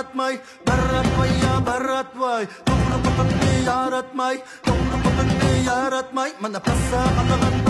Baratmai, Baratmai, Baratmai, Baratmai, Baratmai, Baratmai, Baratmai, Baratmai, Baratmai, Baratmai, Baratmai, Baratmai, Baratmai, Baratmai, Baratmai, Baratmai, Baratmai, Baratmai,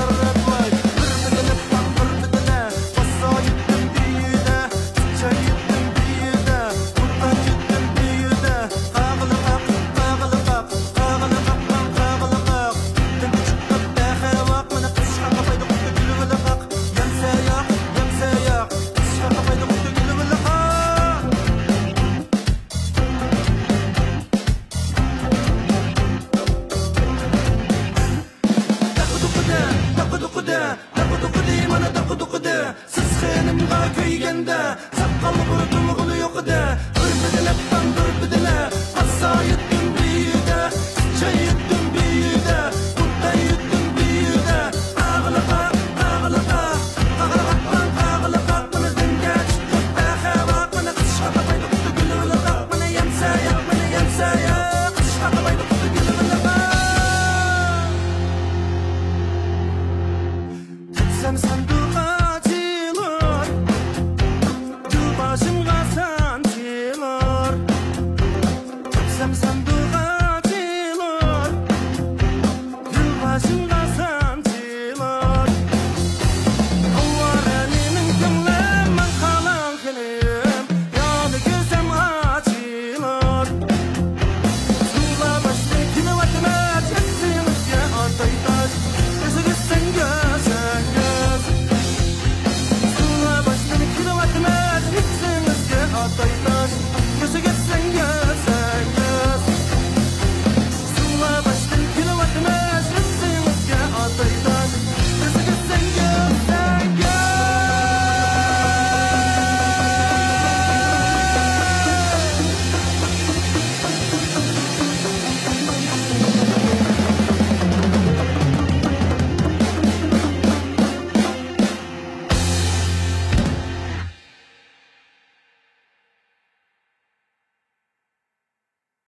taqduqida taqduqidi mana taqduqida siz xenimga kuyganda saqqal qurutumuqli yo'qida bir bilinib